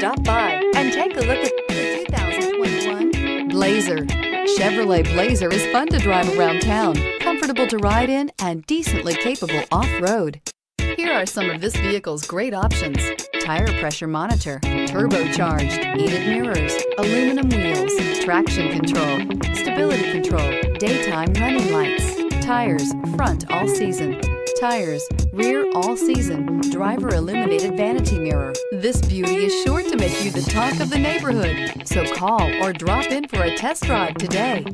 Stop by and take a look at the 2021 Blazer. Chevrolet Blazer is fun to drive around town, comfortable to ride in, and decently capable off-road. Here are some of this vehicle's great options. Tire pressure monitor, turbocharged, heated mirrors, aluminum wheels, traction control, stability control, daytime running lights, tires, front all season, tires, rear all season, driver illuminated vanity mirror. This beauty is sure to make you the talk of the neighborhood. So call or drop in for a test drive today.